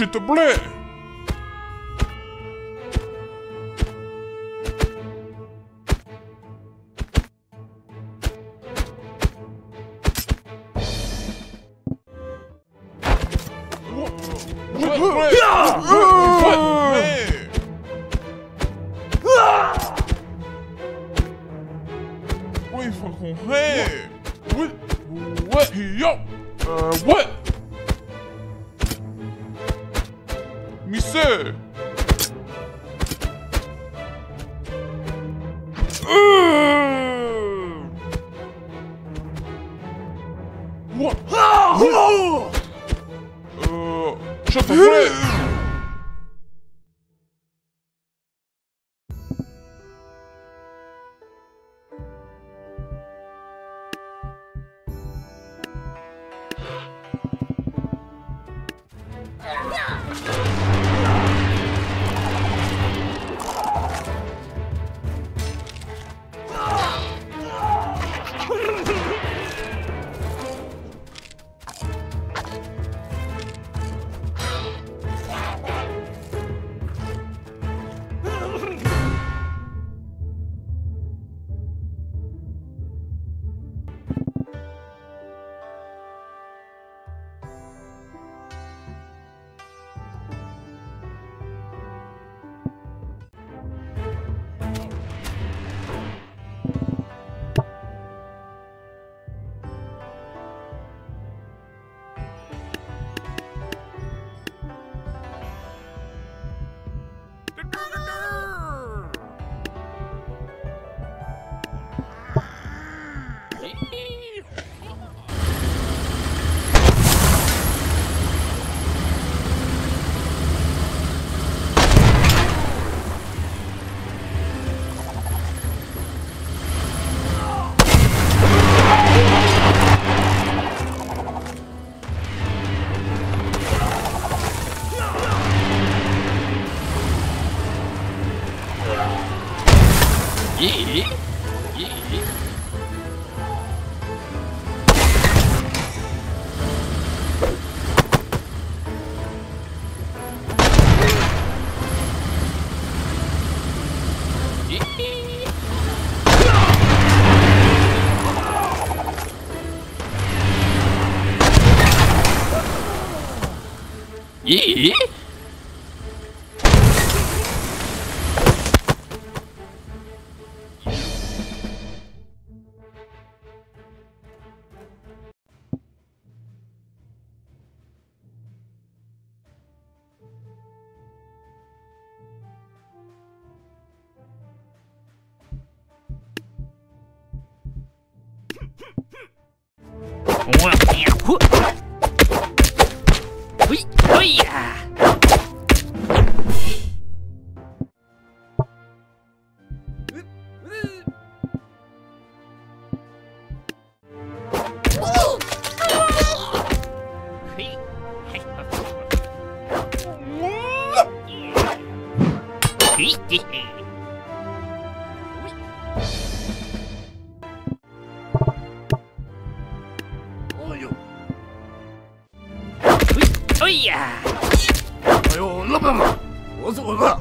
shit to bleh. 미세 음. 우와! 아, 우와! Wow. 哎呀！哎呦，那么那，我怎么办？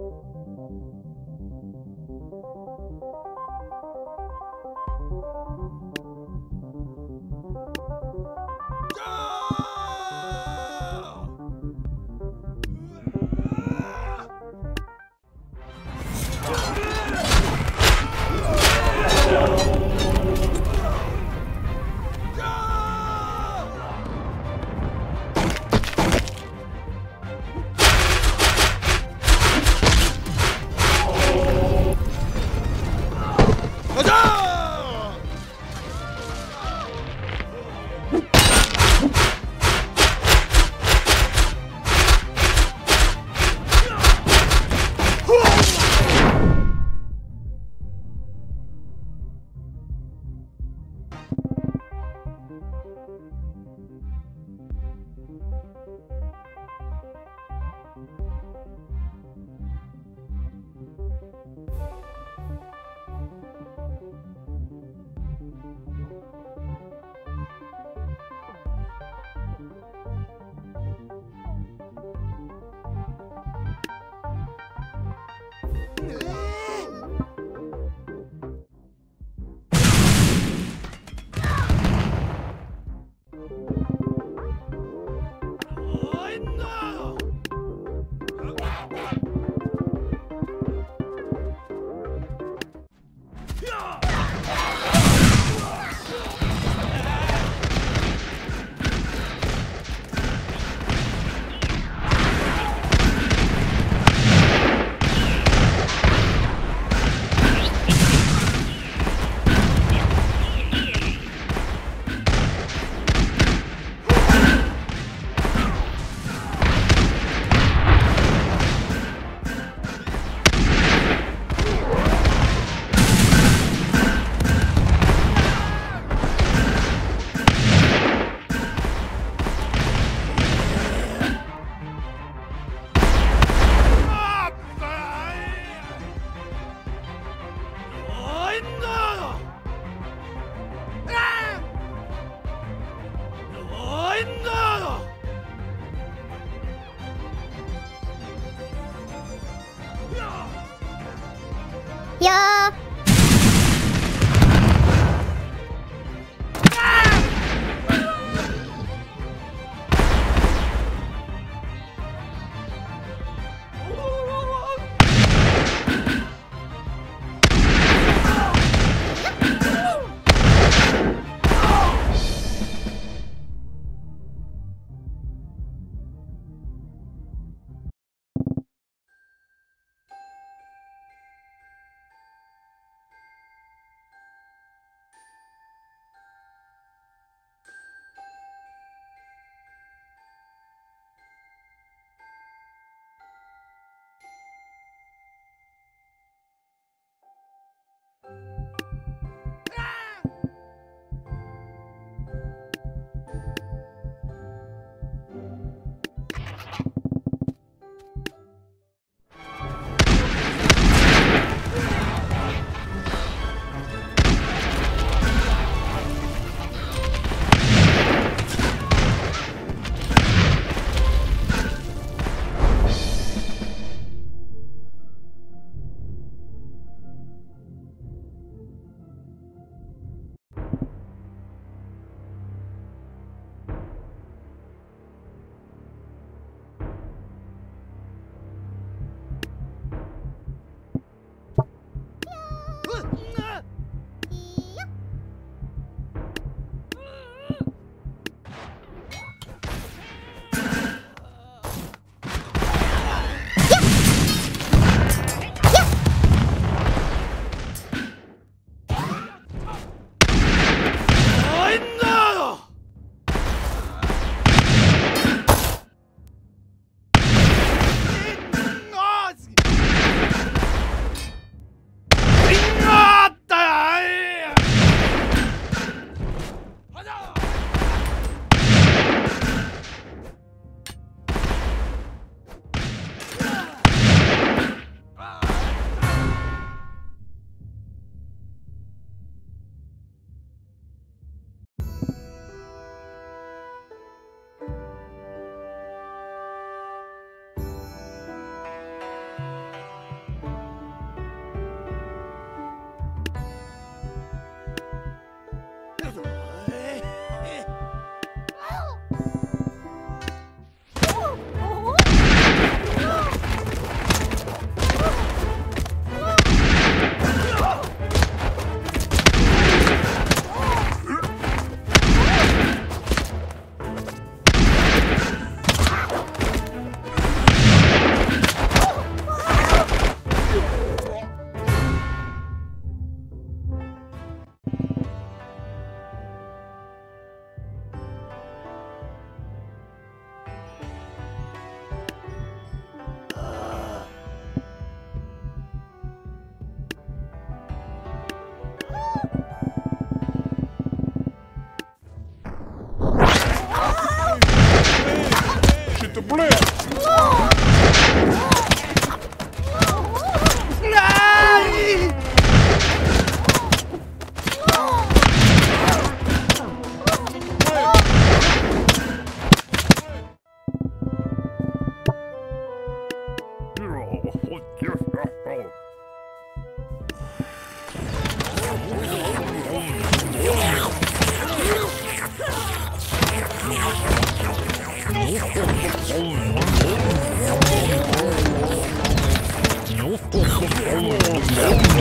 Thank you.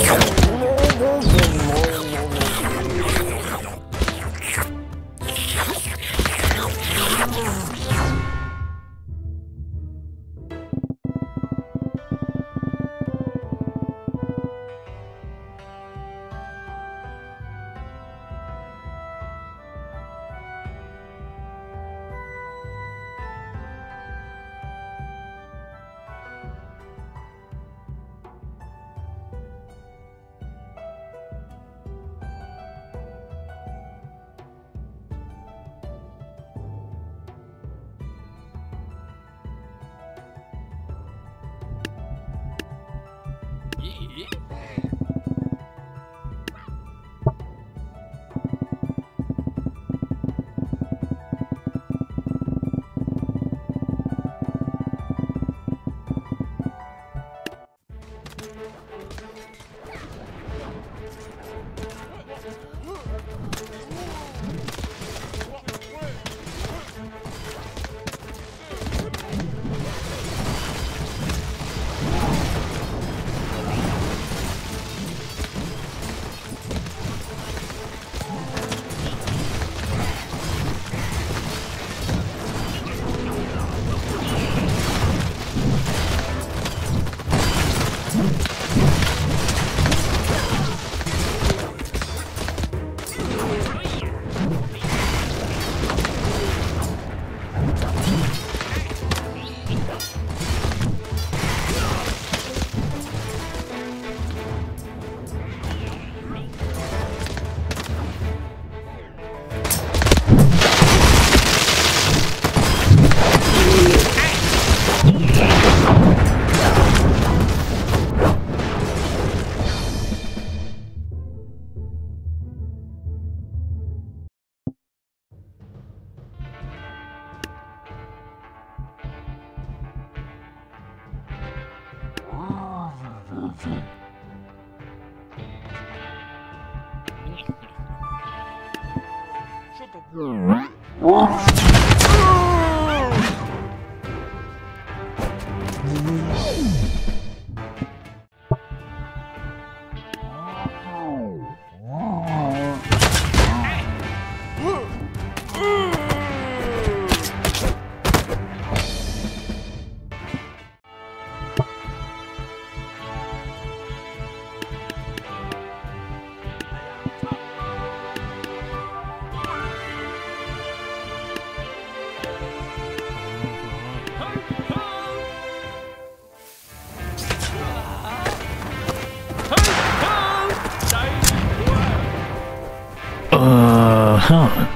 Shut bom? Huh.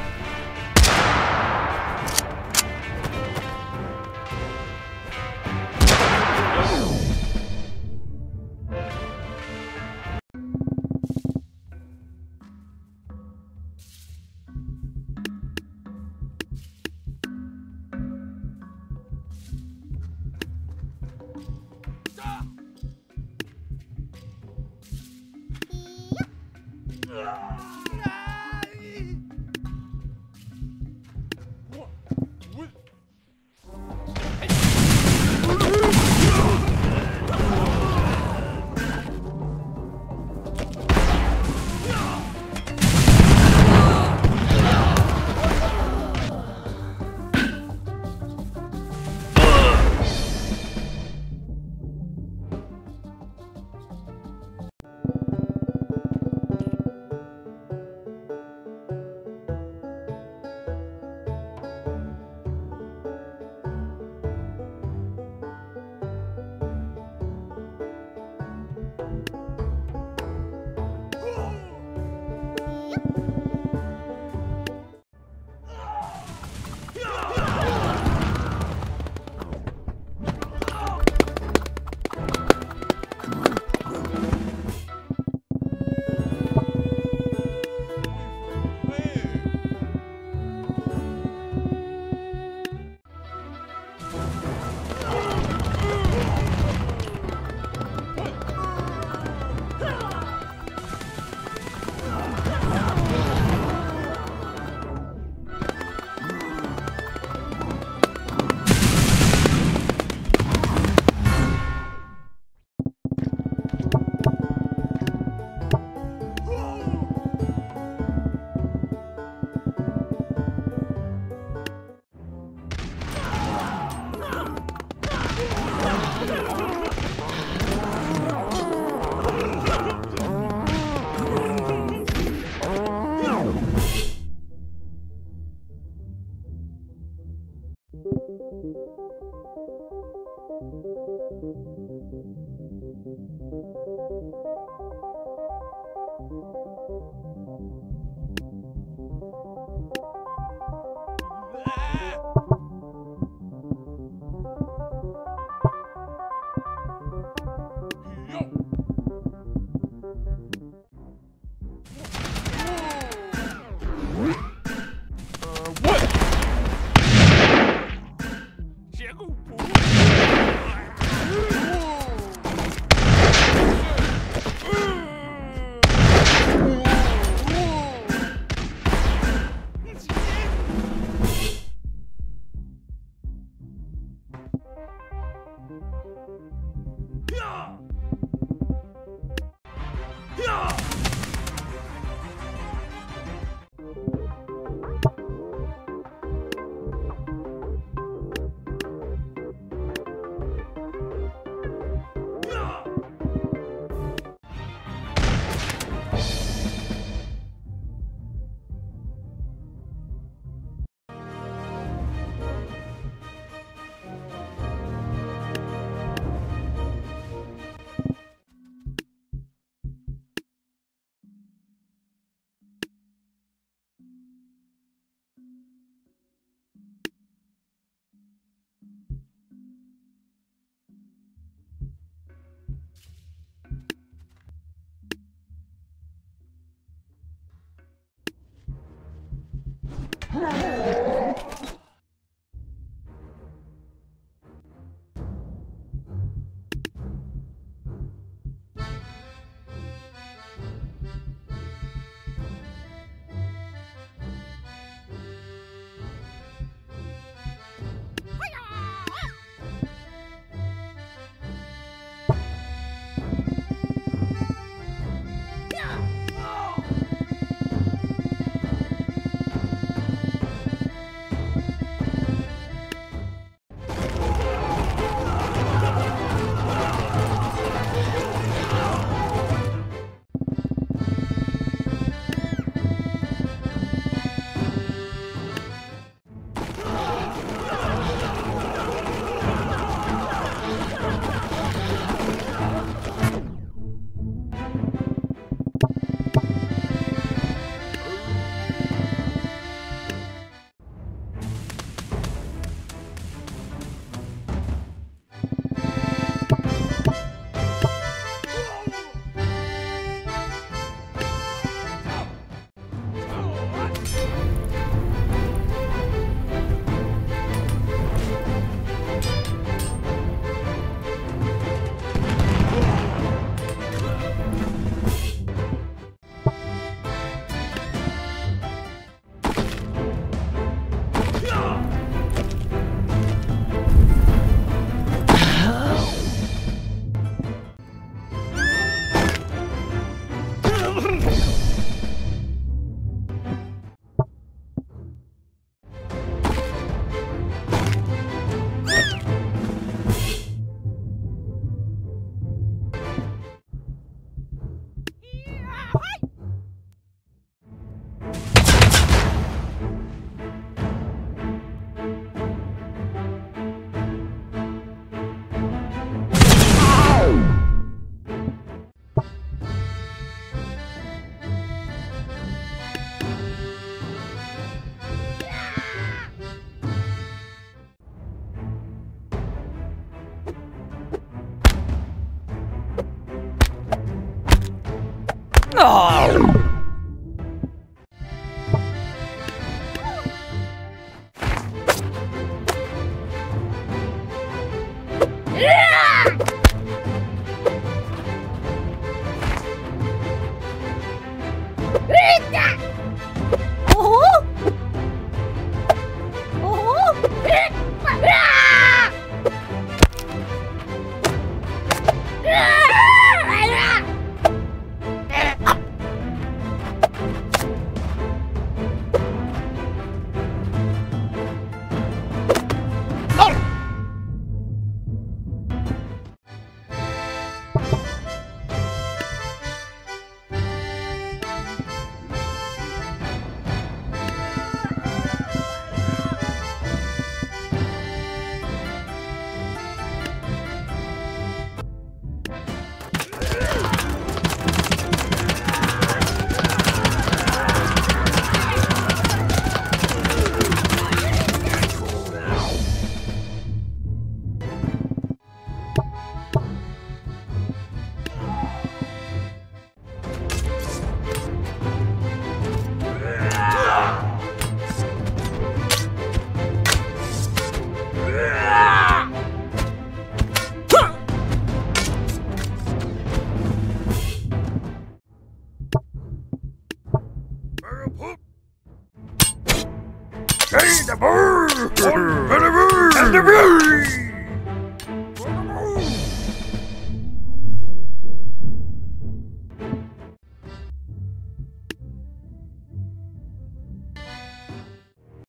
Yeah.